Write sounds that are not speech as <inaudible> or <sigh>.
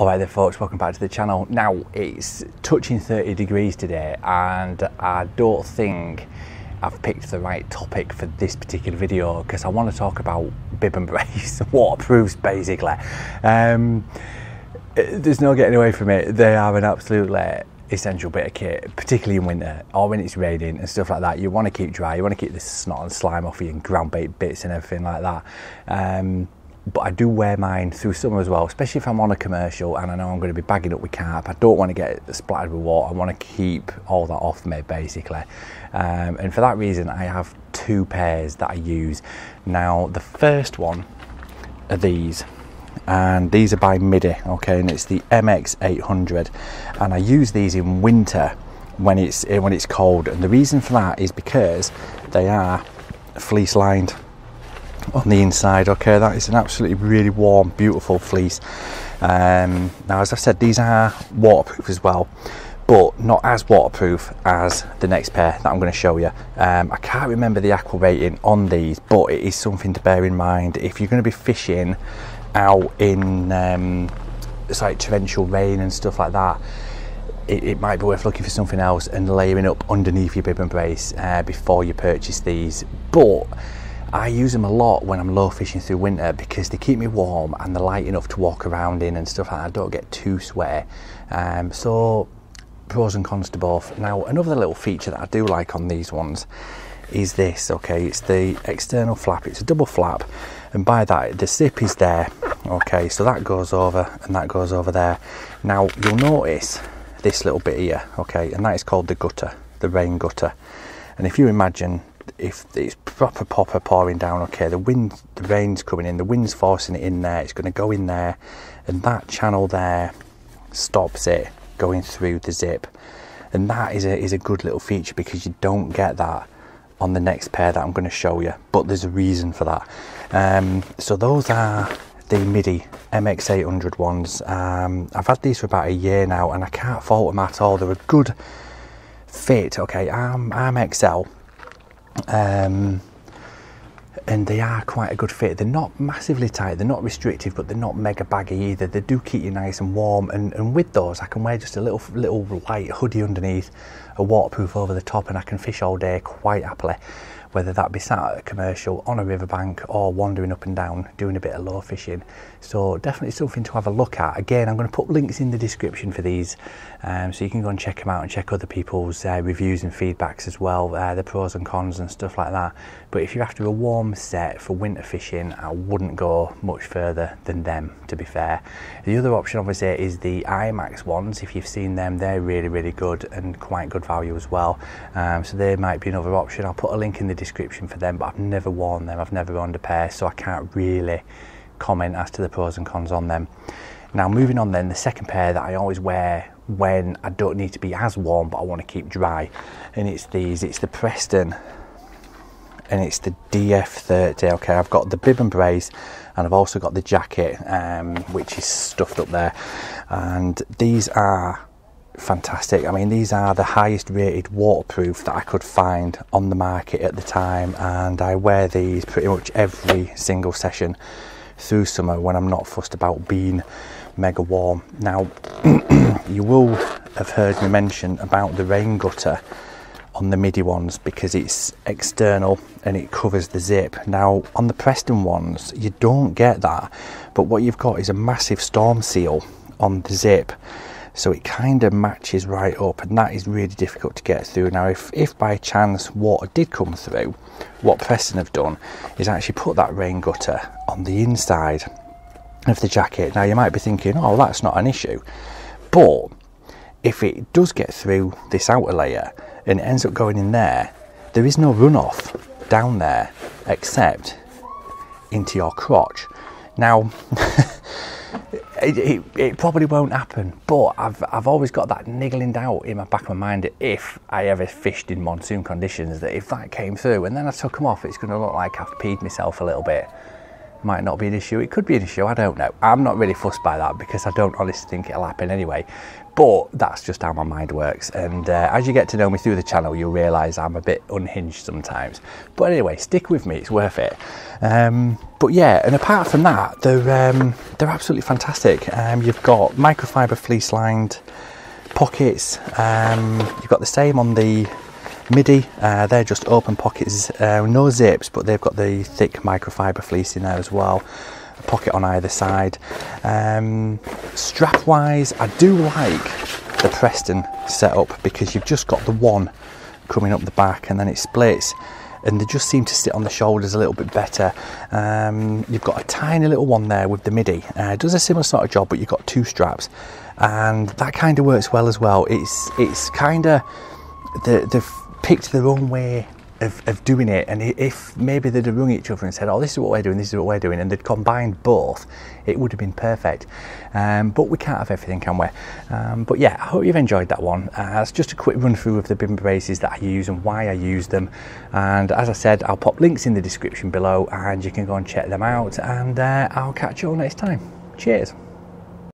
Alright then folks, welcome back to the channel. Now it's touching 30 degrees today and I don't think I've picked the right topic for this particular video because I want to talk about bib and brace, <laughs> waterproofs basically. Um, there's no getting away from it. They are an absolutely essential bit of kit, particularly in winter or when it's raining and stuff like that. You want to keep dry, you want to keep the snot and slime off you and ground bait bits and everything like that. Um, but I do wear mine through summer as well, especially if I'm on a commercial and I know I'm going to be bagging up with carp. I don't want to get splattered with water. I want to keep all that off me basically. Um, and for that reason, I have two pairs that I use. Now, the first one are these and these are by Middy, okay, and it's the MX800, and I use these in winter when it's when it's cold, and the reason for that is because they are fleece lined on the inside. Okay, that is an absolutely really warm, beautiful fleece. Um, now, as I've said, these are waterproof as well, but not as waterproof as the next pair that I'm going to show you. Um, I can't remember the aqua rating on these, but it is something to bear in mind if you're going to be fishing out in um, it's like torrential rain and stuff like that. It, it, might be worth looking for something else and layering up underneath your bib and brace uh, before you purchase these. But I use them a lot when I'm lure fishing through winter because they keep me warm and they're light enough to walk around in and stuff like that. I don't get too sweaty. Um, so pros and cons to both. Now another little feature that I do like on these ones is this, okay, it's the external flap. It's a double flap and by that the zip is there, okay, so that goes over and that goes over there. Now you'll notice this little bit here, okay, and that is called the gutter, the rain gutter. And if you imagine if it's proper popper pouring down okay? The wind the rain's coming in the wind's forcing it in there it's going to go in there and that channel there stops it going through the zip. And that is a, is a good little feature because you don't get that on the next pair that I'm going to show you but there's a reason for that. Um, so those are the Middy MX800 ones. Um, I've had these for about a year now and I can't fault them at all. They're a good fit okay? I'm, I'm XL um, and they are quite a good fit. They're not massively tight, they're not restrictive, but they're not mega baggy either. They do keep you nice and warm. And, and with those, I can wear just a little little light hoodie underneath, a waterproof over the top, and I can fish all day quite happily whether that be sat at a commercial on a riverbank or wandering up and down doing a bit of lure fishing. So definitely something to have a look at. Again, I'm going to put links in the description for these um, so you can go and check them out and check other people's uh, reviews and feedbacks as well, uh, the pros and cons and stuff like that. But if you're after a warm set for winter fishing, I wouldn't go much further than them, to be fair. The other option obviously is the IMAX ones. If you've seen them, they're really, really good and quite good value as well. Um, so they might be another option. I'll put a link in the description for them, but I've never worn them. I've never owned a pair, so I can't really comment as to the pros and cons on them. Now, moving on, then, the second pair that I always wear when I don't need to be as warm but I want to keep dry, and it's these it's the Preston and it's the DF30. Okay, I've got the bib and brace, and I've also got the jacket, um, which is stuffed up there, and these are fantastic. I mean, these are the highest rated waterproof that I could find on the market at the time, and I wear these pretty much every single session through summer when I'm not fussed about being mega warm. Now, <clears throat> you will have heard me mention about the rain gutter on the Middy ones because it's external and it covers the zip. Now, on the Preston ones, you don't get that, but what you've got is a massive storm seal on the zip so it kind of matches right up and that is really difficult to get through. Now if, if by chance water did come through what Preston have done is actually put that rain gutter on the inside of the jacket. Now you might be thinking oh that's not an issue. But if it does get through this outer layer and it ends up going in there there is no runoff down there except into your crotch now <laughs> it, it, it, probably won't happen, but I've, I've always got that niggling doubt in my back of my mind that if I ever fished in monsoon conditions, that if that came through and then I took them off, it's going to look like I've peed myself a little bit. Might not be an issue. It could be an issue. I don't know. I'm not really fussed by that because I don't honestly think it'll happen anyway. But that's just how my mind works. And uh, as you get to know me through the channel, you'll realise I'm a bit unhinged sometimes. But anyway, stick with me. It's worth it. Um, but yeah, and apart from that, they're um, they're absolutely fantastic. Um, you've got microfiber fleece lined pockets. Um, you've got the same on the Middy. Uh, they're just open pockets, uh, no zips, but they've got the thick microfiber fleece in there as well. A pocket on either side. Um, strap wise, I do like the Preston setup because you've just got the one coming up the back and then it splits and they just seem to sit on the shoulders a little bit better. Um, you've got a tiny little one there with the Middy. Uh, it does a similar sort of job, but you've got two straps, and that kind of works well as well. It's it's kind of the, they've picked their own way of, of doing it. And if maybe they'd have rung each other and said, "Oh, this is what we're doing, this is what we're doing," and they'd combined both, it would have been perfect. Um, but we can't have everything, can we? Um, but yeah, I hope you've enjoyed that one. Uh, it's just a quick run through of the bib and braces that I use and why I use them. And as I said, I'll pop links in the description below, and you can go and check them out. And uh, I'll catch you all next time. Cheers.